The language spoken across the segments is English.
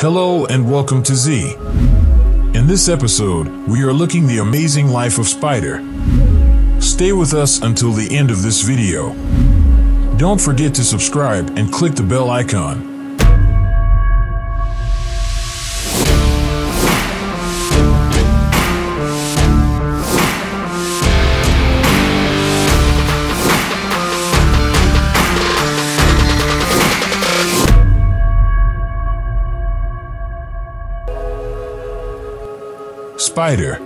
Hello and welcome to Z. In this episode, we are looking the amazing life of Spider. Stay with us until the end of this video. Don't forget to subscribe and click the bell icon. Spider.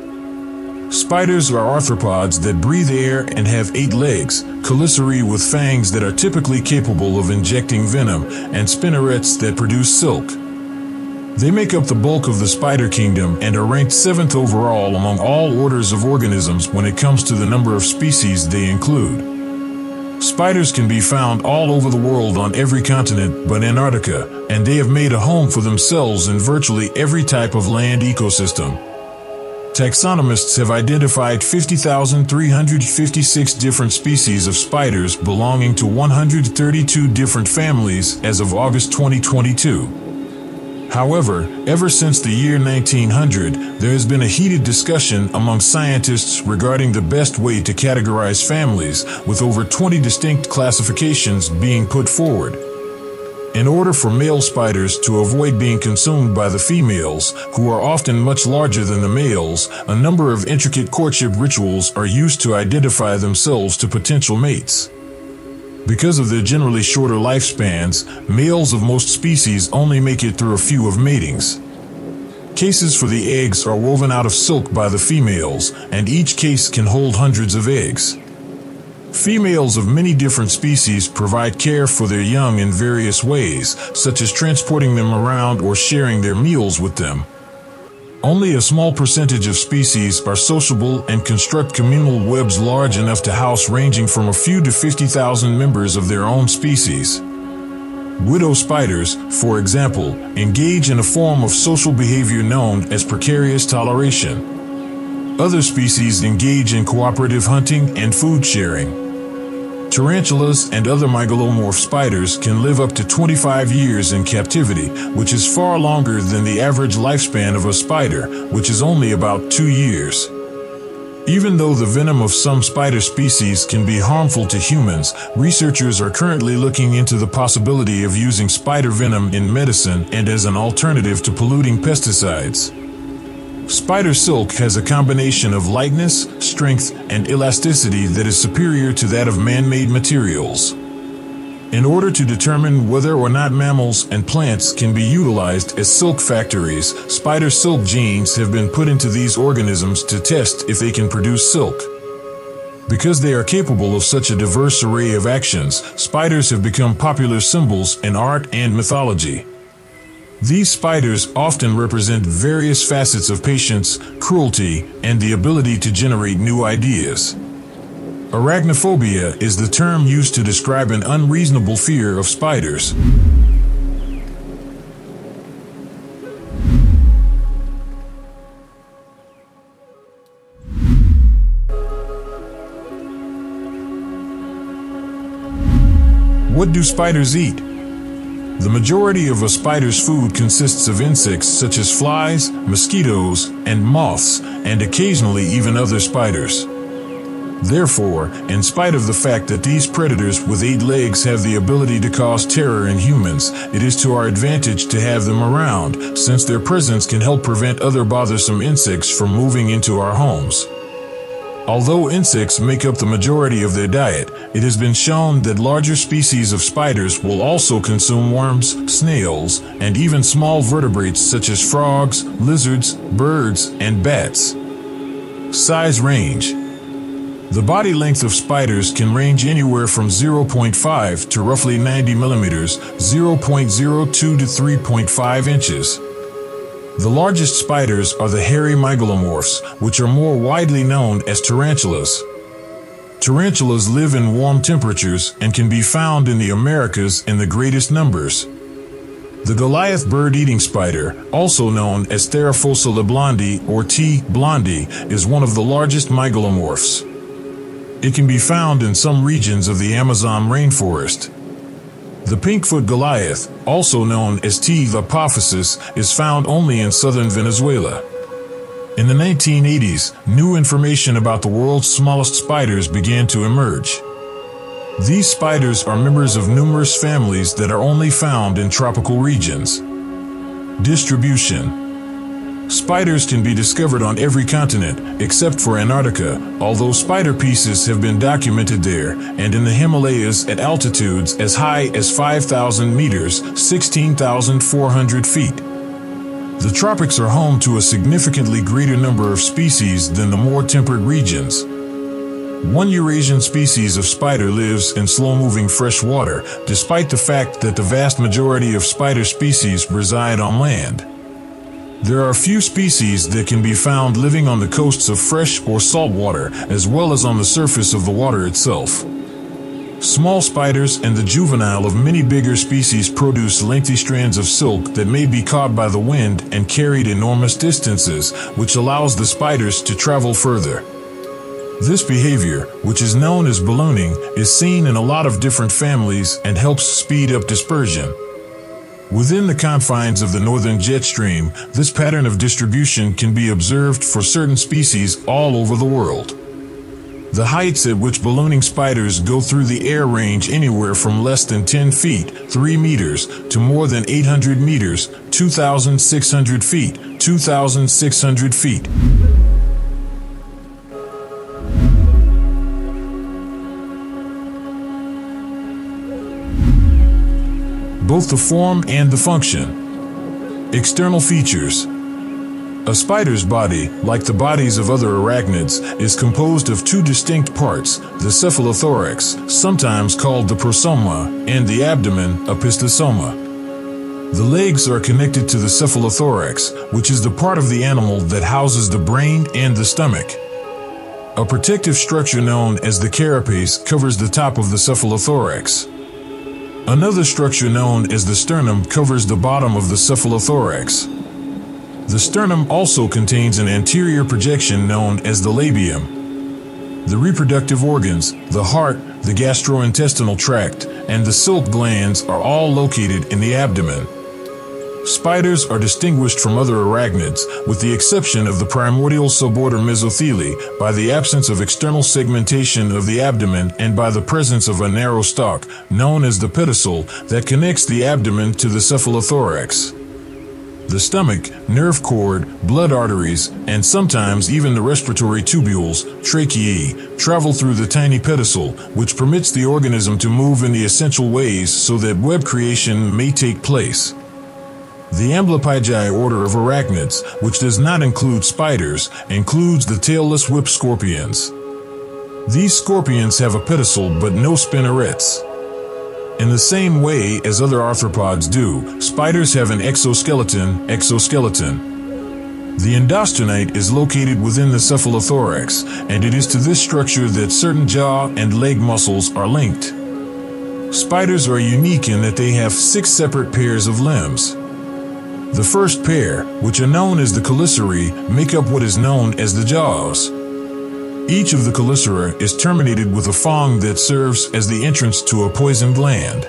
Spiders are arthropods that breathe air and have eight legs, chelicerae with fangs that are typically capable of injecting venom, and spinnerets that produce silk. They make up the bulk of the spider kingdom and are ranked seventh overall among all orders of organisms when it comes to the number of species they include. Spiders can be found all over the world on every continent but Antarctica, and they have made a home for themselves in virtually every type of land ecosystem. Taxonomists have identified 50,356 different species of spiders belonging to 132 different families as of August 2022. However, ever since the year 1900, there has been a heated discussion among scientists regarding the best way to categorize families, with over 20 distinct classifications being put forward. In order for male spiders to avoid being consumed by the females, who are often much larger than the males, a number of intricate courtship rituals are used to identify themselves to potential mates. Because of their generally shorter lifespans, males of most species only make it through a few of matings. Cases for the eggs are woven out of silk by the females, and each case can hold hundreds of eggs. Females of many different species provide care for their young in various ways, such as transporting them around or sharing their meals with them. Only a small percentage of species are sociable and construct communal webs large enough to house ranging from a few to 50,000 members of their own species. Widow spiders, for example, engage in a form of social behavior known as precarious toleration. Other species engage in cooperative hunting and food sharing. Tarantulas and other mygalomorph spiders can live up to 25 years in captivity, which is far longer than the average lifespan of a spider, which is only about two years. Even though the venom of some spider species can be harmful to humans, researchers are currently looking into the possibility of using spider venom in medicine and as an alternative to polluting pesticides. Spider silk has a combination of lightness, strength, and elasticity that is superior to that of man-made materials. In order to determine whether or not mammals and plants can be utilized as silk factories, spider silk genes have been put into these organisms to test if they can produce silk. Because they are capable of such a diverse array of actions, spiders have become popular symbols in art and mythology. These spiders often represent various facets of patience, cruelty, and the ability to generate new ideas. Arachnophobia is the term used to describe an unreasonable fear of spiders. What do spiders eat? The majority of a spider's food consists of insects such as flies, mosquitoes, and moths, and occasionally even other spiders. Therefore, in spite of the fact that these predators with eight legs have the ability to cause terror in humans, it is to our advantage to have them around, since their presence can help prevent other bothersome insects from moving into our homes. Although insects make up the majority of their diet, it has been shown that larger species of spiders will also consume worms, snails, and even small vertebrates such as frogs, lizards, birds, and bats. Size range The body length of spiders can range anywhere from 0.5 to roughly 90 millimeters, 0.02 to 3.5 inches. The largest spiders are the hairy mygalomorphs, which are more widely known as tarantulas. Tarantulas live in warm temperatures and can be found in the Americas in the greatest numbers. The Goliath bird-eating spider, also known as Theraphosa leblondi or T. blondi, is one of the largest mygalomorphs. It can be found in some regions of the Amazon rainforest. The pinkfoot Goliath, also known as T. apophysis, is found only in southern Venezuela. In the 1980s, new information about the world's smallest spiders began to emerge. These spiders are members of numerous families that are only found in tropical regions. Distribution Spiders can be discovered on every continent except for Antarctica, although spider pieces have been documented there and in the Himalayas at altitudes as high as 5,000 meters, 16,400 feet. The tropics are home to a significantly greater number of species than the more temperate regions. One Eurasian species of spider lives in slow-moving fresh water, despite the fact that the vast majority of spider species reside on land. There are few species that can be found living on the coasts of fresh or salt water, as well as on the surface of the water itself. Small spiders and the juvenile of many bigger species produce lengthy strands of silk that may be caught by the wind and carried enormous distances, which allows the spiders to travel further. This behavior, which is known as ballooning, is seen in a lot of different families and helps speed up dispersion. Within the confines of the northern jet stream, this pattern of distribution can be observed for certain species all over the world. The heights at which ballooning spiders go through the air range anywhere from less than 10 feet, 3 meters, to more than 800 meters, 2,600 feet, 2,600 feet. Both the form and the function. External features. A spider's body, like the bodies of other arachnids, is composed of two distinct parts, the cephalothorax, sometimes called the prosoma, and the abdomen, opisthosoma. The legs are connected to the cephalothorax, which is the part of the animal that houses the brain and the stomach. A protective structure known as the carapace covers the top of the cephalothorax. Another structure known as the sternum covers the bottom of the cephalothorax. The sternum also contains an anterior projection known as the labium. The reproductive organs, the heart, the gastrointestinal tract, and the silk glands are all located in the abdomen. Spiders are distinguished from other arachnids, with the exception of the primordial suborder Mesothelae, by the absence of external segmentation of the abdomen and by the presence of a narrow stalk, known as the pedicel, that connects the abdomen to the cephalothorax. The stomach, nerve cord, blood arteries, and sometimes even the respiratory tubules, tracheae, travel through the tiny pedicel, which permits the organism to move in the essential ways so that web creation may take place. The Amblypygiae order of arachnids, which does not include spiders, includes the tailless whip scorpions. These scorpions have a pedicel but no spinnerets. In the same way as other arthropods do, spiders have an exoskeleton, exoskeleton. The endosternite is located within the cephalothorax, and it is to this structure that certain jaw and leg muscles are linked. Spiders are unique in that they have six separate pairs of limbs. The first pair, which are known as the chelicerae, make up what is known as the jaws. Each of the chelicera is terminated with a fang that serves as the entrance to a poison gland.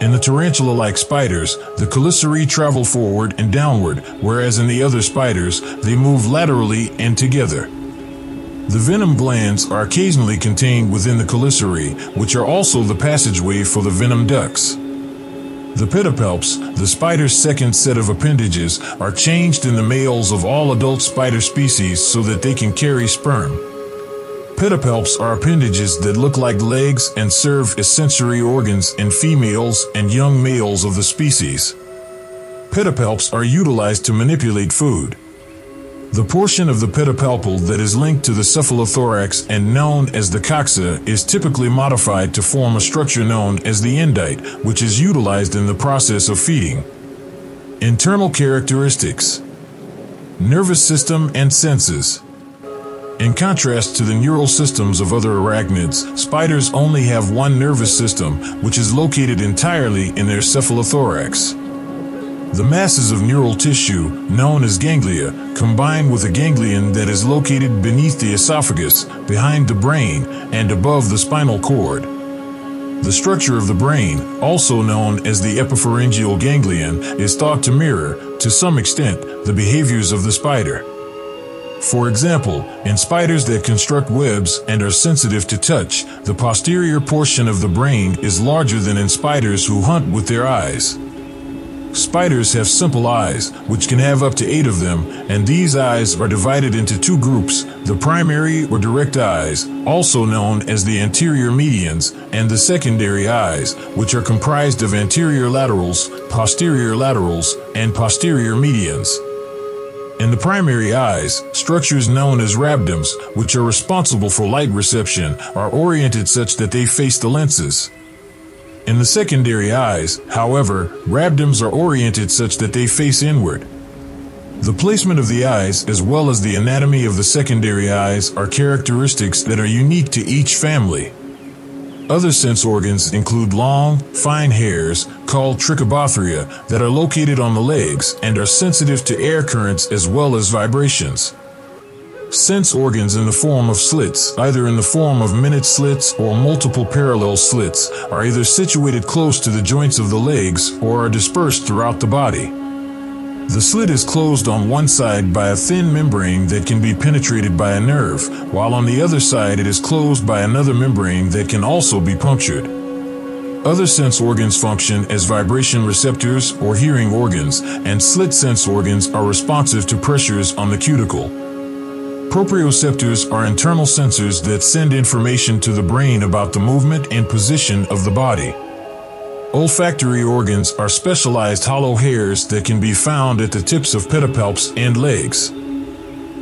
In the tarantula-like spiders, the chelicerae travel forward and downward, whereas in the other spiders, they move laterally and together. The venom glands are occasionally contained within the chelicerae, which are also the passageway for the venom ducts. The pedipalps, the spider's second set of appendages, are changed in the males of all adult spider species so that they can carry sperm. Pedipalps are appendages that look like legs and serve as sensory organs in females and young males of the species. Pedipalps are utilized to manipulate food. The portion of the pedipalpal that is linked to the cephalothorax and known as the coxa is typically modified to form a structure known as the endite, which is utilized in the process of feeding. Internal characteristics Nervous system and senses. In contrast to the neural systems of other arachnids, spiders only have one nervous system, which is located entirely in their cephalothorax. The masses of neural tissue, known as ganglia, combine with a ganglion that is located beneath the esophagus, behind the brain, and above the spinal cord. The structure of the brain, also known as the epipharyngeal ganglion, is thought to mirror, to some extent, the behaviors of the spider. For example, in spiders that construct webs and are sensitive to touch, the posterior portion of the brain is larger than in spiders who hunt with their eyes. Spiders have simple eyes, which can have up to eight of them, and these eyes are divided into two groups, the primary or direct eyes, also known as the anterior medians, and the secondary eyes, which are comprised of anterior laterals, posterior laterals, and posterior medians. In the primary eyes, structures known as rhabdoms, which are responsible for light reception, are oriented such that they face the lenses. In the secondary eyes, however, rhabdoms are oriented such that they face inward. The placement of the eyes, as well as the anatomy of the secondary eyes, are characteristics that are unique to each family. Other sense organs include long, fine hairs called trichobothria that are located on the legs and are sensitive to air currents as well as vibrations. Sense organs in the form of slits, either in the form of minute slits or multiple parallel slits, are either situated close to the joints of the legs or are dispersed throughout the body. The slit is closed on one side by a thin membrane that can be penetrated by a nerve, while on the other side it is closed by another membrane that can also be punctured. Other sense organs function as vibration receptors or hearing organs, and slit sense organs are responsive to pressures on the cuticle. Proprioceptors are internal sensors that send information to the brain about the movement and position of the body. Olfactory organs are specialized hollow hairs that can be found at the tips of pedipalps and legs.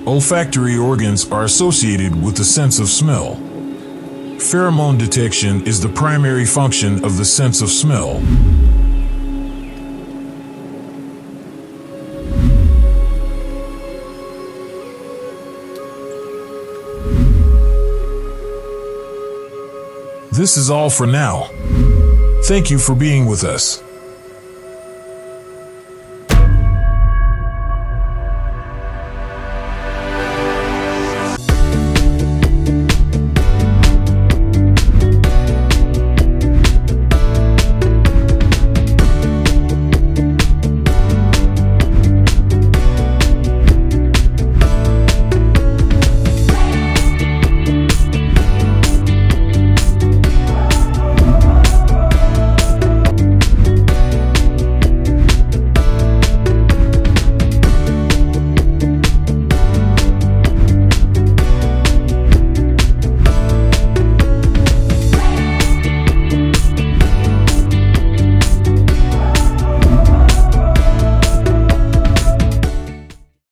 Olfactory organs are associated with the sense of smell. Pheromone detection is the primary function of the sense of smell. This is all for now. Thank you for being with us.